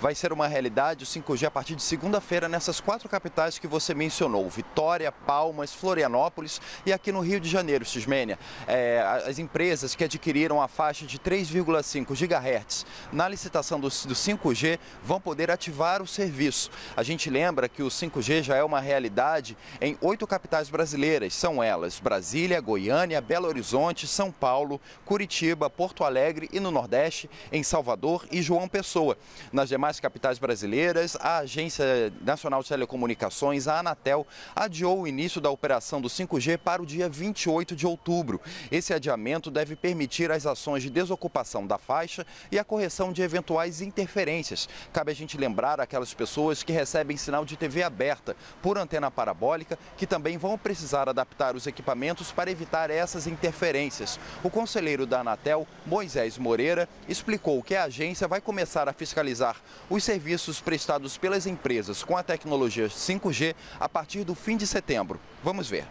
vai ser uma realidade o 5G a partir de segunda-feira nessas quatro capitais que você mencionou: Vitória, Palmas, Florianópolis e aqui no Rio de Janeiro, Cismênia. É, as empresas que adquiriram a faixa de 3,5 GHz na licitação do, do 5G vão poder ativar o serviço. A gente lembra que o 5G já é uma realidade em oito capitais brasileiras. São elas Brasília, Goiânia, Belo Horizonte, São Paulo, Curitiba, Porto Alegre e no Nordeste, em Salvador e João Pessoa. Nas demais demais capitais brasileiras, a Agência Nacional de Telecomunicações, a Anatel, adiou o início da operação do 5G para o dia 28 de outubro. Esse adiamento deve permitir as ações de desocupação da faixa e a correção de eventuais interferências. Cabe a gente lembrar aquelas pessoas que recebem sinal de TV aberta por antena parabólica, que também vão precisar adaptar os equipamentos para evitar essas interferências. O conselheiro da Anatel, Moisés Moreira, explicou que a agência vai começar a fiscalizar os serviços prestados pelas empresas com a tecnologia 5G a partir do fim de setembro. Vamos ver.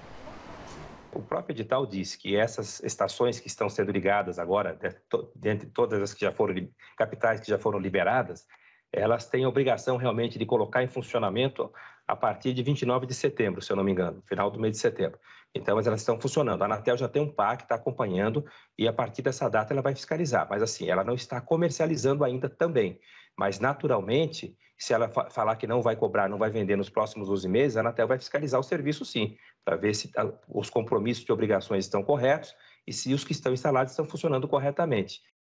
O próprio edital diz que essas estações que estão sendo ligadas agora, dentre todas as que já foram capitais que já foram liberadas, elas têm a obrigação realmente de colocar em funcionamento a partir de 29 de setembro, se eu não me engano, final do mês de setembro. Então, elas estão funcionando. A Anatel já tem um PAC, está acompanhando e a partir dessa data ela vai fiscalizar. Mas assim, ela não está comercializando ainda também. Mas, naturalmente, se ela falar que não vai cobrar, não vai vender nos próximos 12 meses, a Anatel vai fiscalizar o serviço sim, para ver se os compromissos de obrigações estão corretos e se os que estão instalados estão funcionando corretamente.